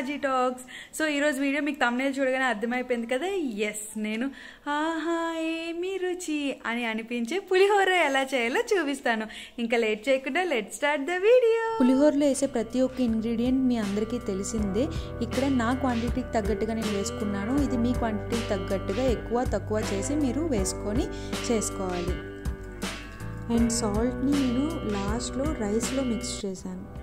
రాజీ talks. So ఈరోజు video మీకు thumbnail చూడగానే అర్థమైపోయింది కదా? ఎస్ నేను ఆహా ఏమి రుచి అని అనిపించే పులిహోర ఎలా చేయాలో చూపిస్తాను. ఇంకా లేట్ చేయకుండా లెట్ స్టార్ట్ ద వీడియో పులిహోరలో వేసే ప్రతి ఒక్క ఇంగ్రీడియంట్ మీ అందరికీ తెలిసిందే. ఇక్కడ నా క్వాంటిటీకి తగ్గట్టుగా నేను వేసుకున్నాను. ఇది మీ క్వాంటిటీకి తగ్గట్టుగా ఎక్కువ తక్కువ చేసి మీరు వేసుకొని చేసుకోవాలి. అండ్ సాల్ట్ని నేను లాస్ట్లో రైస్లో మిక్స్ చేశాను.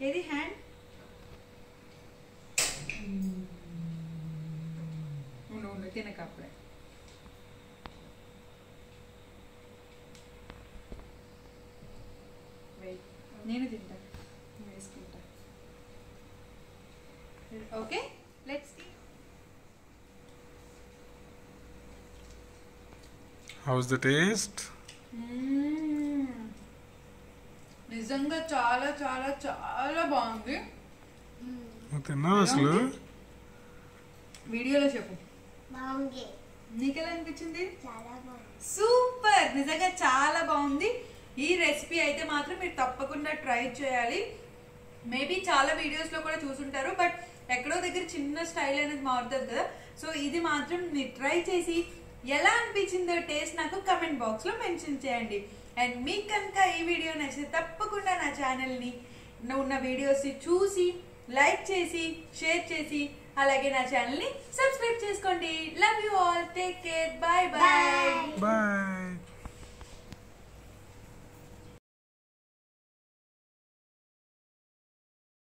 ఏది హ్యాండ్ ఉండు ఉండు తినక అప్పుడే Wait. నేను తింటా వేసుకుంటా okay let's How's the taste? మ్మ్. నిజంగా చాలా చాలా చాలా బాగుంది. తిన్నావు అసలు వీడియోలో చెప్పు. బాగుంది. నీకెలా అనిపించింది? చాలా బాగుంది. సూపర్! నిజంగా చాలా బాగుంది. ఈ రెసిపీ అయితే మాత్రం మీరు తప్పకుండా ట్రై చేయాలి. మేబీ చాలా వీడియోస్లో కూడా చూసుంటారు బట్ ఎక్కడో దగ్గర చిన్న స్టైల్ అనేది మారుతుంది కదా. సో ఇది మాత్రం మీరు ట్రై చేసి ఎలా అనిపించిందో టేస్ట్ నాకు కమెంట్ బాక్స్లో మెన్షన్ చేయండి. అండ్ మీకు కనుక ఈ వీడియో నచ్చితే తప్పకుండా నా ఛానల్ని ఉన్న వీడియోస్ని చూసి లైక్ చేసి షేర్ చేసి అలాగే నా ఛానల్ని సబ్స్క్రైబ్ చేసుకోండి. Love you all take care bye bye